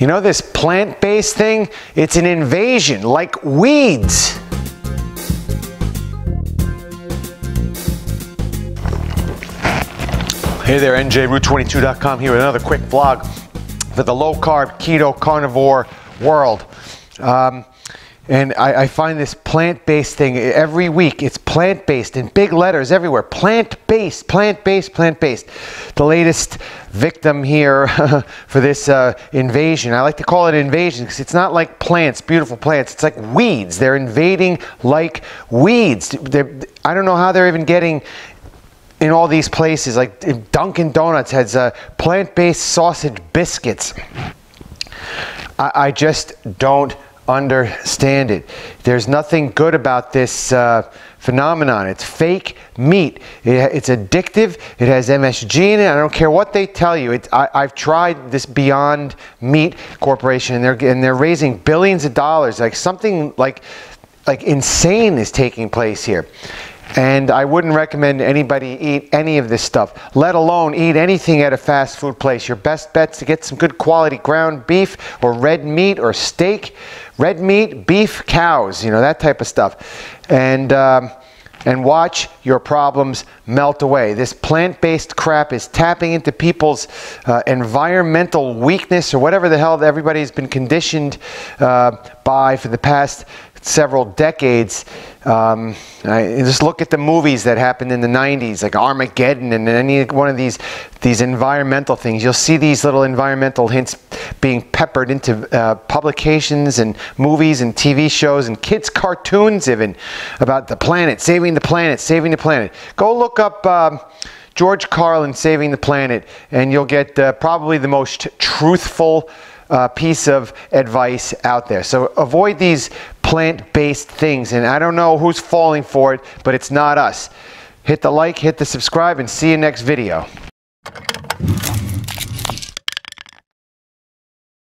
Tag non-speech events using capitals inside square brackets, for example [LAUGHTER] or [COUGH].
You know this plant-based thing? It's an invasion, like weeds. Hey there, NJRoute22.com here with another quick vlog for the low-carb, keto, carnivore world. Um, and I, I, find this plant-based thing every week. It's plant-based in big letters everywhere. Plant-based, plant-based, plant-based. The latest victim here [LAUGHS] for this uh, invasion. I like to call it invasion because it's not like plants, beautiful plants. It's like weeds. They're invading like weeds. They're, I don't know how they're even getting in all these places. Like Dunkin' Donuts has uh, plant-based sausage biscuits. I, I just don't understand it. There's nothing good about this uh, phenomenon. It's fake meat. It, it's addictive. It has MSG in it. I don't care what they tell you. It, I, have tried this Beyond Meat Corporation, and they're and they're raising billions of dollars. Like something like like insane is taking place here. And I wouldn't recommend anybody eat any of this stuff, let alone eat anything at a fast food place. Your best bet's to get some good quality ground beef or red meat or steak. Red meat, beef, cows, you know, that type of stuff. And, um, and watch your problems melt away. This plant-based crap is tapping into people's uh, environmental weakness or whatever the hell everybody's been conditioned uh, by for the past several decades. Um, I, just look at the movies that happened in the 90s, like Armageddon and any one of these, these environmental things. You'll see these little environmental hints being peppered into uh, publications and movies and TV shows and kids' cartoons even about the planet, saving the planet, saving the planet. Go look up um, George Carlin, Saving the Planet, and you'll get uh, probably the most truthful uh, piece of advice out there. So avoid these plant-based things. And I don't know who's falling for it, but it's not us. Hit the like, hit the subscribe, and see you next video.